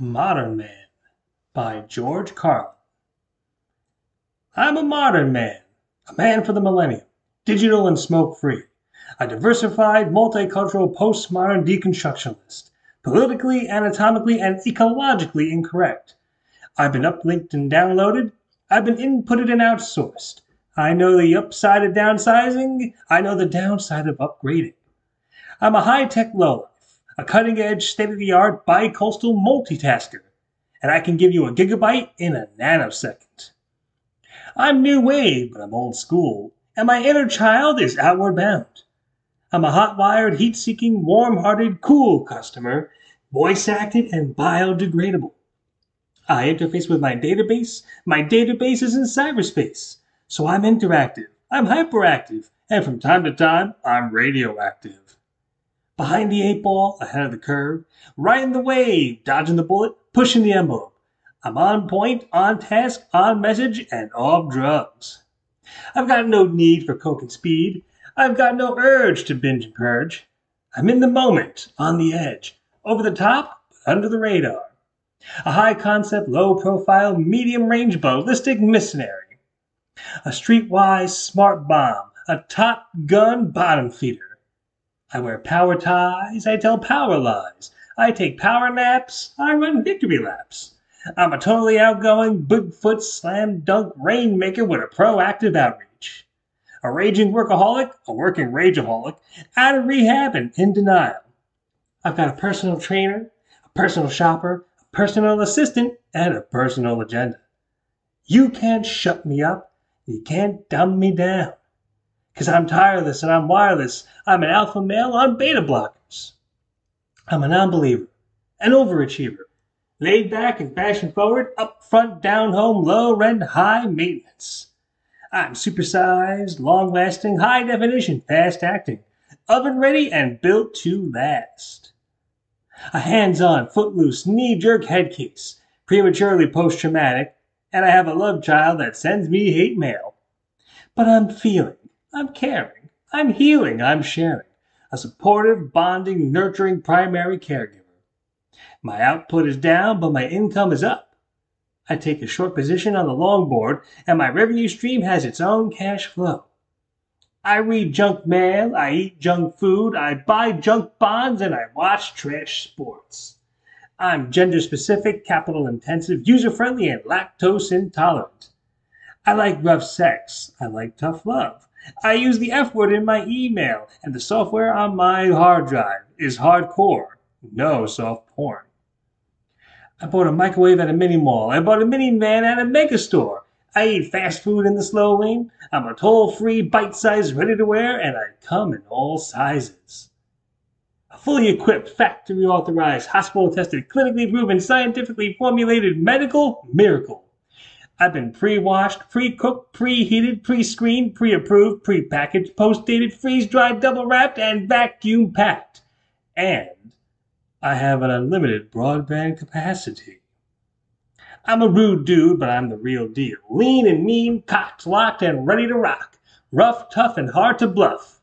Modern Man by George Carlin. I'm a modern man, a man for the millennium, digital and smoke free, a diversified, multicultural, postmodern deconstructionist, politically, anatomically, and ecologically incorrect. I've been uplinked and downloaded, I've been inputted and outsourced. I know the upside of downsizing, I know the downside of upgrading. I'm a high tech lowlife a cutting edge, state of the art bi-coastal multitasker, and I can give you a gigabyte in a nanosecond. I'm new wave, but I'm old school, and my inner child is outward bound. I'm a hot wired, heat seeking, warm hearted, cool customer, voice acted and biodegradable. I interface with my database. My database is in cyberspace. So I'm interactive, I'm hyperactive, and from time to time, I'm radioactive behind the eight ball, ahead of the curve, riding the wave, dodging the bullet, pushing the envelope. I'm on point, on task, on message, and off drugs. I've got no need for coke and speed. I've got no urge to binge and purge. I'm in the moment, on the edge, over the top, under the radar. A high concept, low profile, medium range ballistic missionary. A streetwise smart bomb, a top gun bottom feeder. I wear power ties, I tell power lies, I take power naps, I run victory laps. I'm a totally outgoing, Bigfoot slam dunk rainmaker with a proactive outreach. A raging workaholic, a working rageaholic, out of rehab and in denial. I've got a personal trainer, a personal shopper, a personal assistant, and a personal agenda. You can't shut me up, you can't dumb me down because I'm tireless and I'm wireless. I'm an alpha male on beta blockers. I'm a non believer, an overachiever, laid back and fashion forward, up front, down home, low rent, high maintenance. I'm supersized, long lasting, high definition, fast acting, oven ready, and built to last. A hands on, footloose, knee jerk head case, prematurely post traumatic, and I have a love child that sends me hate mail. But I'm feeling. I'm caring, I'm healing, I'm sharing. A supportive, bonding, nurturing primary caregiver. My output is down, but my income is up. I take a short position on the long board, and my revenue stream has its own cash flow. I read junk mail, I eat junk food, I buy junk bonds, and I watch trash sports. I'm gender specific, capital intensive, user friendly, and lactose intolerant. I like rough sex. I like tough love. I use the F word in my email, and the software on my hard drive is hardcore, no soft porn. I bought a microwave at a mini mall. I bought a minivan at a mega store. I eat fast food in the slow lane. I'm a toll free, bite sized, ready to wear, and I come in all sizes. A fully equipped, factory authorized, hospital tested, clinically proven, scientifically formulated medical miracle. I've been pre-washed, pre-cooked, pre-heated, pre-screened, pre-approved, pre-packaged, post-dated, freeze-dried, double-wrapped, and vacuum-packed. And I have an unlimited broadband capacity. I'm a rude dude, but I'm the real deal. Lean and mean, cocked, locked, and ready to rock. Rough, tough, and hard to bluff.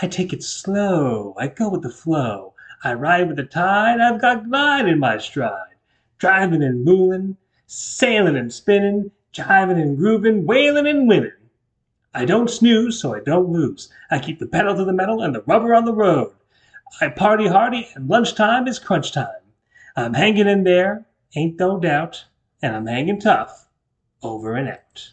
I take it slow. I go with the flow. I ride with the tide. I've got glide in my stride. Driving and mooling, sailing and spinning, jiving and grooving, wailing and winning. I don't snooze, so I don't lose. I keep the pedal to the metal and the rubber on the road. I party hardy, and lunchtime is crunch time. I'm hanging in there, ain't no doubt, and I'm hanging tough, over and out.